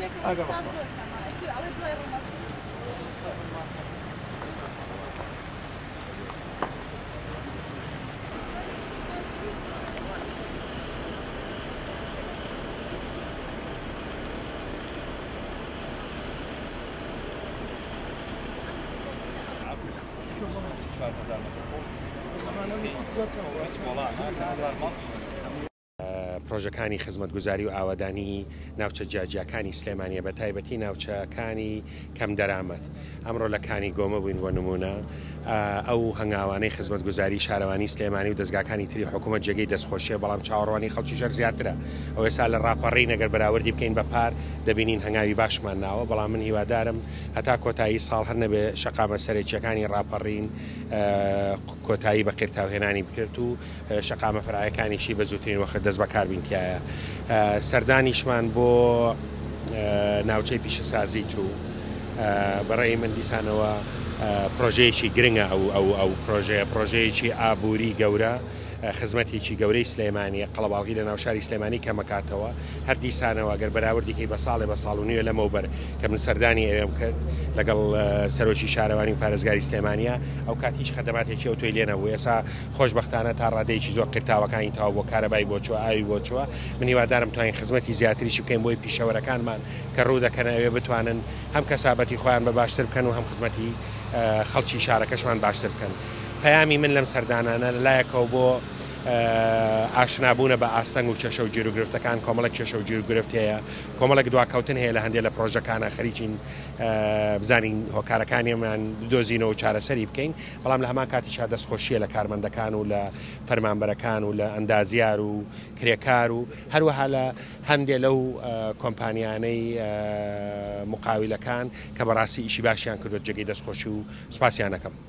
Aga bak. Čarka zarma. Spolana, kazarma. پرۆژەکانی خزمەتگوزاری و ئاوادانی ناوچە جیاجیەکانی سلێمانە بە تایبەتی ناوچەکانی کەم دەرامەت ئەمڕۆ لەکانی گۆمە بووین بۆ نمونە ئەو هەنگاوانەی خزمەت گوزاری شارەوانی سلێمانی و دەستگاکانی تری حکوومەت جێگەی دەستخۆشیە بەڵام چاوەڕوانی خەڵکی ژەر زیاترە ئەو ێسا لە ڕاپەڕی نەگەر بەراوردی بکەین بە پار دەبینین هەنگاوی باشمان ناوە بەڵام من هیوادارم هەتا کۆتایی ساڵ هەر نەبێ شقامە سەرێکیەکانی ڕاپەڕین کۆتایی بە قرتاوهێنانی بکرد و شقامە فرایەکانیشی بە زووترین وەخت دەست بەکار بینکایە سەردانیشمان بۆ ناوچەی پیشەسازی تو بەڕێی من دیسانەوە پرۆژەیەکی گرنگە ئەو ئەو ئەو پرۆژەیە پرۆژەیەکی ئابووری گەورە خزمەتێکی گەورەی سلێمانی قەڵەباڵغی لە ناوشاری سلێمانی کەمەکاتەوە هەر دیسانەوەگەر بەراوردێکی بە ساڵێ بە ساڵ و نیوە لەمەوبەر کە من سەردانی ئەوێم کرد لەگەڵ سەرۆکی شارەوانی و پارێزگاری سلێمانە ئەو کات هیچ خدماتێکی ئەو توی لێنەبوو ێسا خۆشببختانە تا ڕادەیەکی زۆر قرتاوەکانی تاو بۆ کارەبای بۆ چوە ئاوی بۆ چوە من هیوادارم توانین خزمەتی زیاتریشی بکەین بۆی پیشەوەرەکانمان کە ڕوو دەکەن ئەوێ بتوانن هەم کەسابەتی خۆیان بە باشتر بکەن و هەم خزمەتی خەڵکی شارەکەشمان باشتر بکەن. پەیامی من لەم سەردانانە لەلایەکەوە بۆ ئاشنابوونە بە ئاستەنگ و کێشە و جیرروگرفتەکان کۆمەڵک کێشە و جیرروگرفت هەیە کۆمەڵک دواکەوتن هەیە لە هەندێک لە پرۆژەکانە خەریکین بزانین هۆکارەکانیمان دۆزینەوە و چارەسەری بکەین بەڵام لە هەمان کاتی چا دەستخۆشیە لە کارمەندەکان و لە فەرمانبەرەکان و لە ئەندازیار و کرێکار و هەروەها لە هەندێک لەو کۆمپانیانەی مقاویلەکان کە بەڕاستی ئیشی باشیان کردوت جگەی دەستخۆشی و سوپاسیانەکەم.